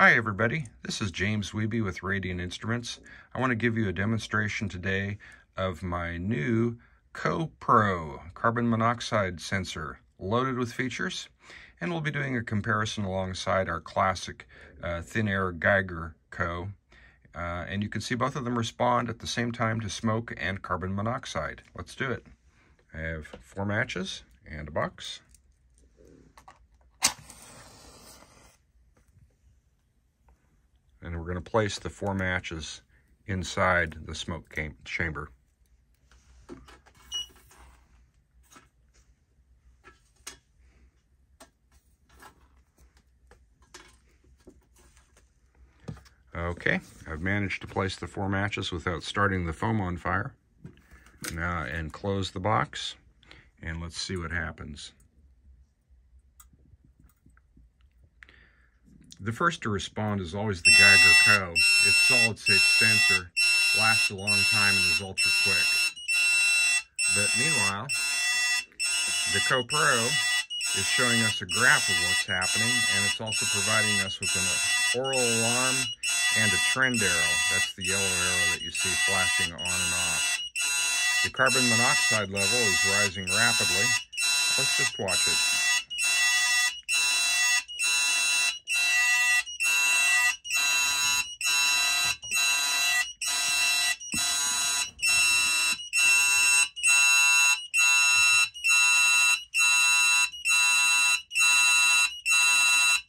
Hi everybody, this is James Wiebe with Radiant Instruments. I want to give you a demonstration today of my new Co-Pro carbon monoxide sensor loaded with features and we'll be doing a comparison alongside our classic uh, thin air Geiger Co. Uh, and you can see both of them respond at the same time to smoke and carbon monoxide. Let's do it. I have four matches and a box. And we're going to place the four matches inside the smoke chamber. Okay, I've managed to place the four matches without starting the foam on fire. Now, and close the box, and let's see what happens. The first to respond is always the Geiger Co. Its solid-state sensor lasts a long time and is ultra quick. But meanwhile, the Co-Pro is showing us a graph of what's happening, and it's also providing us with an aural alarm and a trend arrow. That's the yellow arrow that you see flashing on and off. The carbon monoxide level is rising rapidly. Let's just watch it.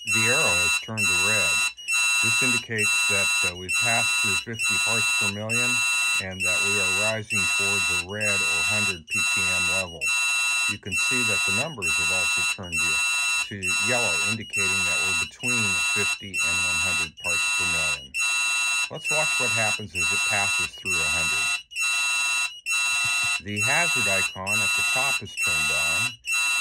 The arrow has turned to red. This indicates that uh, we've passed through 50 parts per million and that we are rising towards a red or 100 ppm level. You can see that the numbers have also turned to, to yellow, indicating that we're between 50 and 100 parts per million. Let's watch what happens as it passes through 100. The hazard icon at the top is turned on,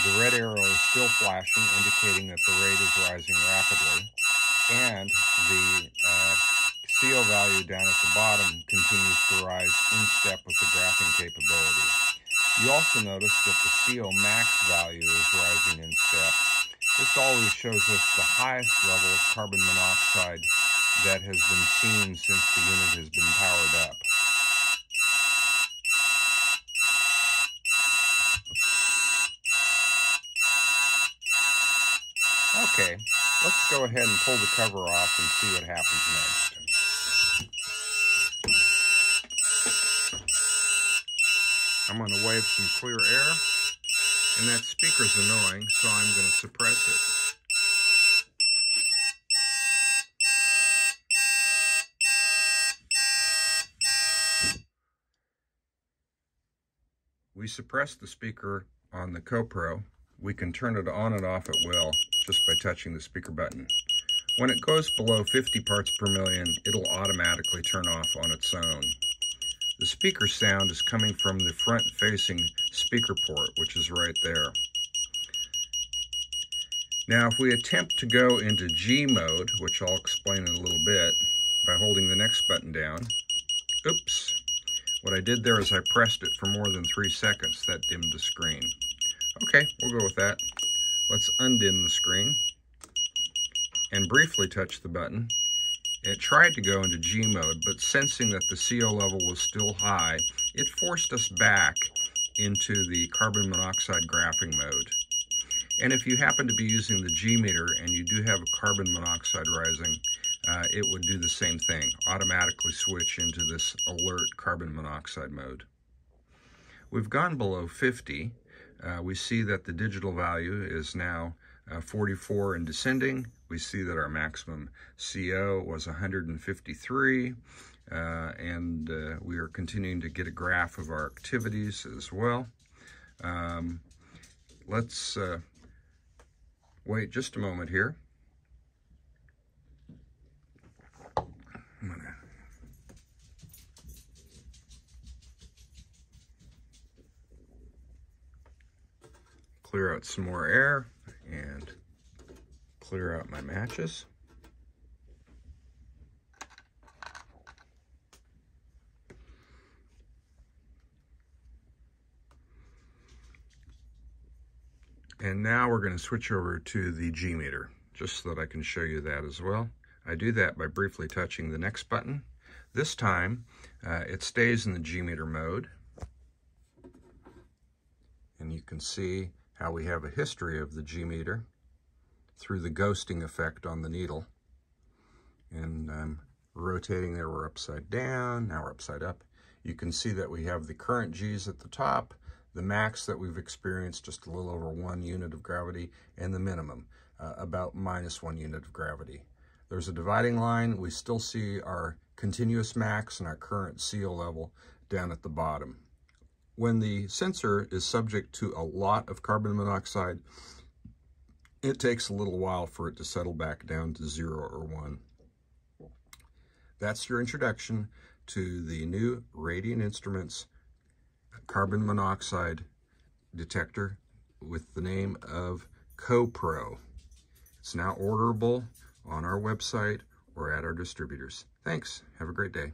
the red arrow is still flashing, indicating that the rate is rising rapidly, and the uh, CO value down at the bottom continues to rise in step with the graphing capability. You also notice that the CO max value is rising in step. This always shows us the highest level of carbon monoxide that has been seen since the unit has been powered up. Okay, let's go ahead and pull the cover off and see what happens next. I'm going to wave some clear air, and that speaker's annoying, so I'm going to suppress it. We suppress the speaker on the CoPro. We can turn it on and off at will just by touching the speaker button. When it goes below 50 parts per million, it'll automatically turn off on its own. The speaker sound is coming from the front-facing speaker port, which is right there. Now, if we attempt to go into G mode, which I'll explain in a little bit, by holding the next button down, oops, what I did there is I pressed it for more than three seconds. That dimmed the screen. Okay, we'll go with that. Let's undim the screen and briefly touch the button. It tried to go into G mode, but sensing that the CO level was still high, it forced us back into the carbon monoxide graphing mode. And if you happen to be using the G meter and you do have a carbon monoxide rising, uh, it would do the same thing, automatically switch into this alert carbon monoxide mode. We've gone below 50, uh, we see that the digital value is now uh, 44 and descending. We see that our maximum CO was 153, uh, and uh, we are continuing to get a graph of our activities as well. Um, let's uh, wait just a moment here. Clear out some more air and clear out my matches. And now we're going to switch over to the G meter, just so that I can show you that as well. I do that by briefly touching the next button. This time, uh, it stays in the G-meter mode. And you can see how we have a history of the G-meter through the ghosting effect on the needle. And I'm rotating there, we're upside down, now we're upside up. You can see that we have the current G's at the top, the max that we've experienced, just a little over one unit of gravity, and the minimum, uh, about minus one unit of gravity. There's a dividing line. We still see our continuous max and our current CO level down at the bottom. When the sensor is subject to a lot of carbon monoxide, it takes a little while for it to settle back down to zero or one. That's your introduction to the new Radiant Instruments carbon monoxide detector with the name of CoPro. It's now orderable on our website or at our distributors. Thanks. Have a great day.